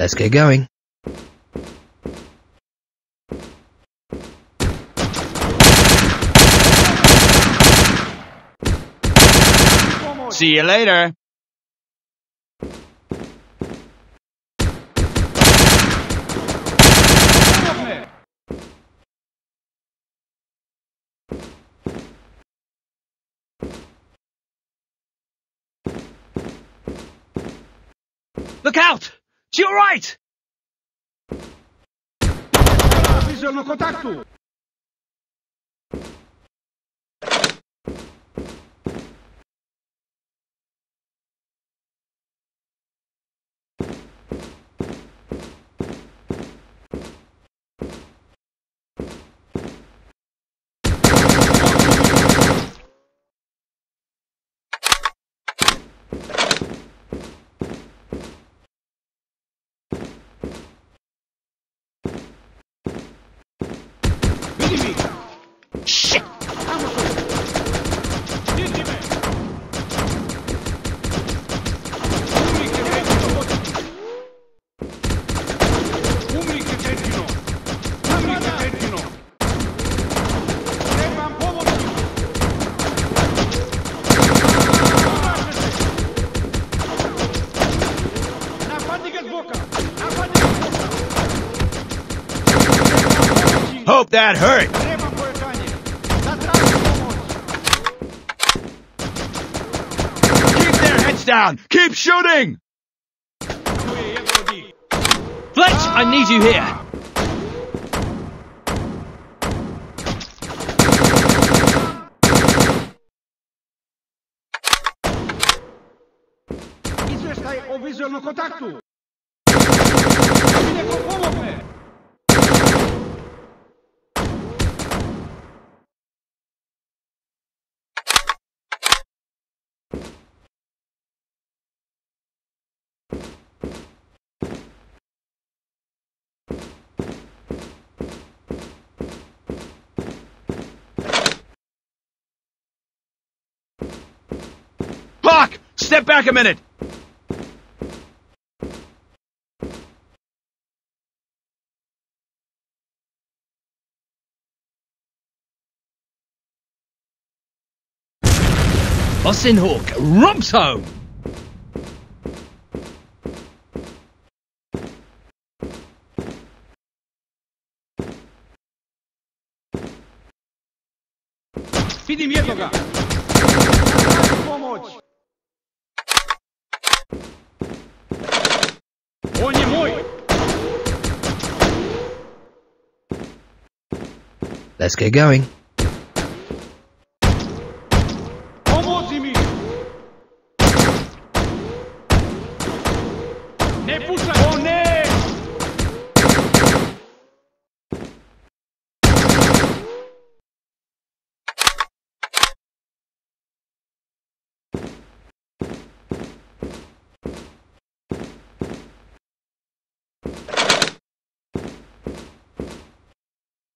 Let's get going. See you later. Look out! Your right! Kontaktu! Hope that hurt. Keep their heads down. Keep shooting. Fletch, I need you here! Izveštaj o pomogne! Step back a minute. Austin Hawk romps home! Tražim Let's get going.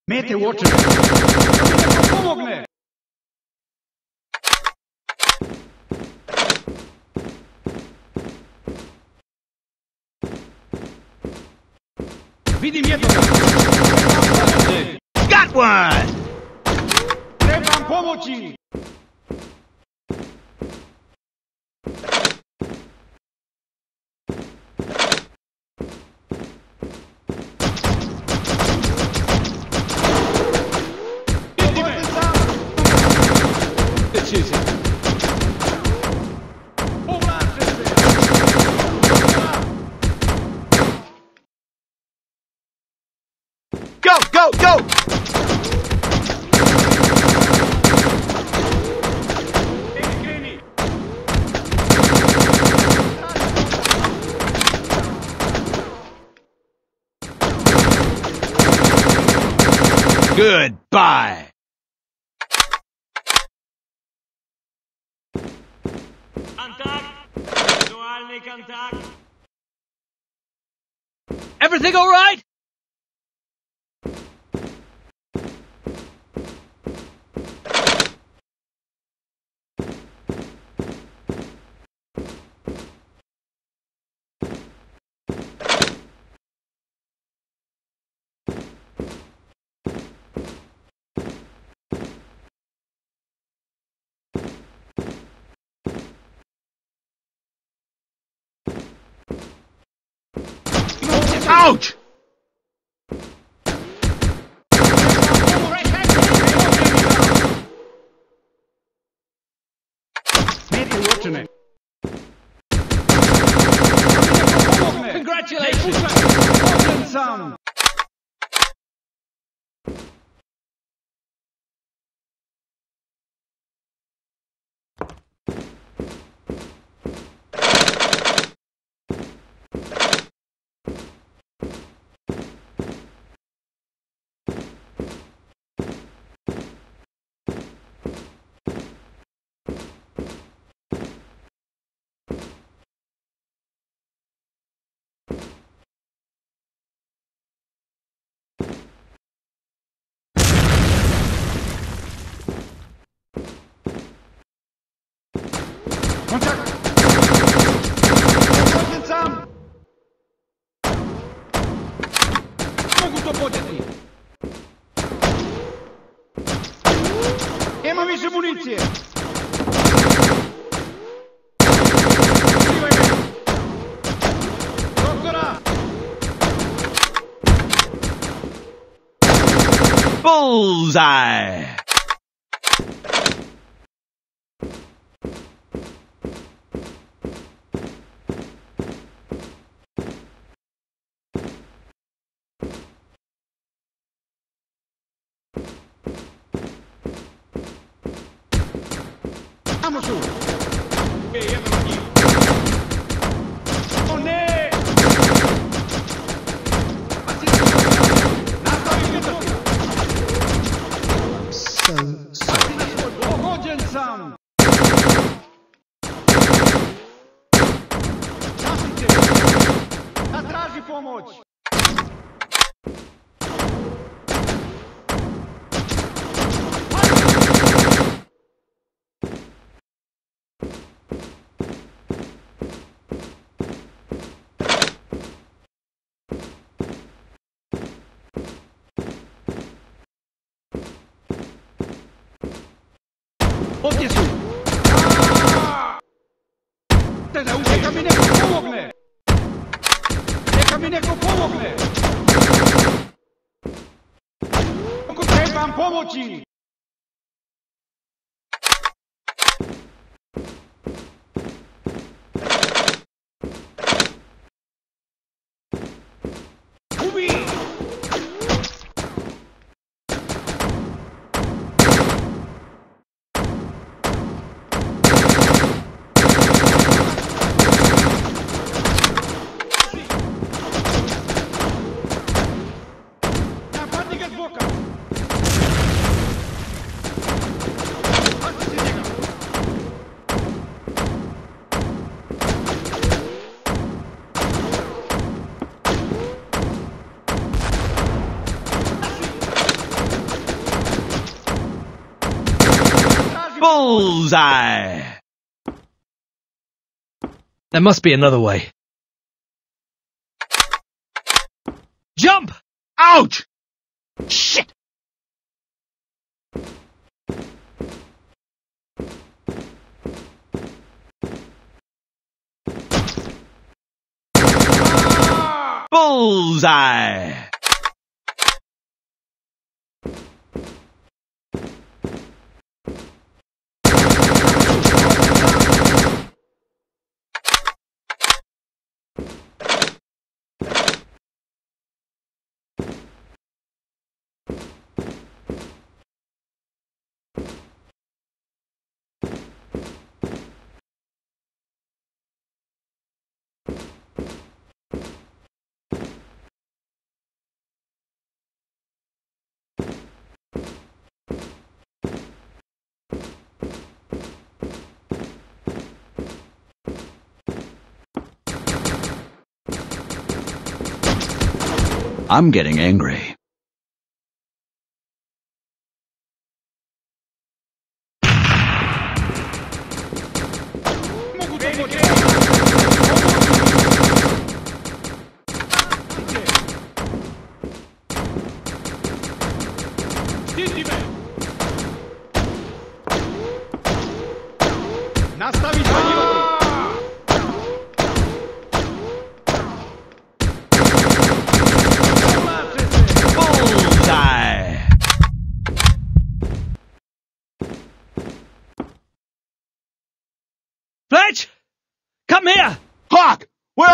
Mete u očeve! Da pomogne! Vidim jednoga! Got one. Trebam pomoći! Goodbye. Everything all right? Ouch! Mete Bullseye! Samo tu! E, jedan od njih. O pomoć! Ovdje su. Neka mi neko pomogne. Neka mi neko pomogne. Ako trebam pomoći. Bullseye! There must be another way. Jump! Ouch! Shit! Bullseye! I'm getting angry.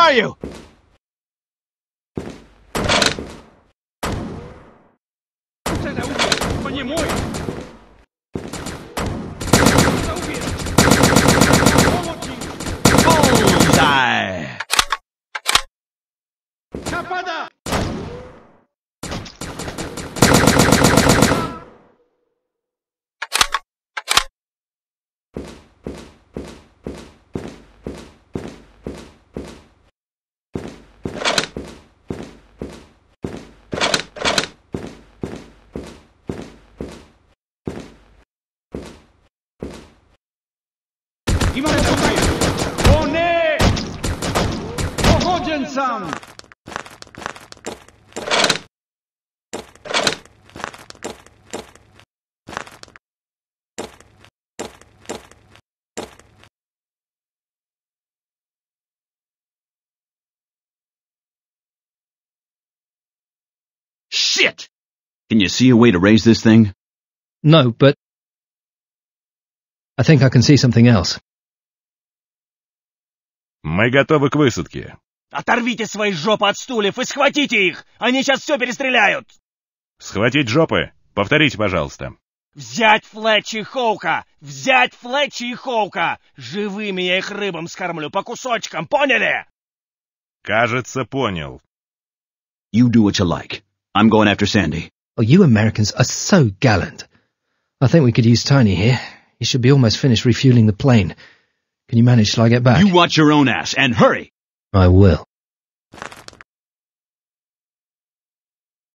are you? Цель убит. По нему. Убит. Получи. Bullseye! Напада. Shit! Can you see a way to raise this thing? No, but I think I can see something else. Мы готовы к высадке. Оторвите свои жопы от стульев и схватите их! Они сейчас все перестреляют! Схватить жопы. Повторите, пожалуйста. Взять Флетчи и Хоука! Взять Флетчи и Хоука! Живыми я их рыбам скормлю по кусочкам, поняли? Кажется, понял. You do what you like. I'm going after Sandy. Oh, you Americans are so gallant. I think we could use Tiny here. He should be almost finished refueling the plane. Can you manage till I get back? You watch your own ass and hurry! I will.